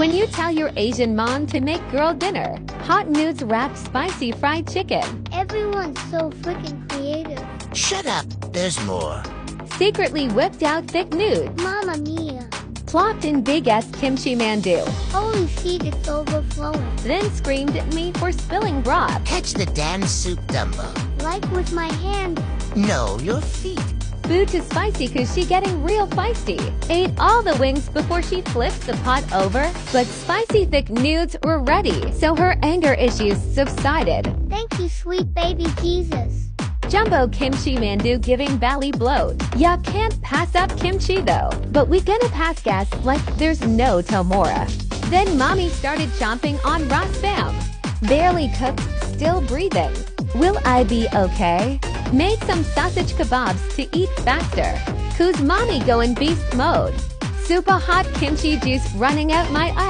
When you tell your Asian mom to make girl dinner, hot nudes wrapped spicy fried chicken, Everyone's so freaking creative. Shut up, there's more. secretly whipped out thick nude, Mamma mia. plopped in big ass kimchi mandu, Holy shit, it's overflowing. then screamed at me for spilling broth. Catch the damn soup, Dumbo. Like with my hand. No, your feet. Food to spicy cause she getting real feisty. Ate all the wings before she flipped the pot over, but spicy thick nudes were ready, so her anger issues subsided. Thank you, sweet baby Jesus. Jumbo kimchi mandu giving belly bloat. Ya can't pass up kimchi though, but we gonna pass gas like there's no tomorrow. Then mommy started chomping on raw spam. Barely cooked, still breathing. Will I be okay? Made some sausage kebabs to eat faster. Mommy going beast mode. Super hot kimchi juice running out my eye.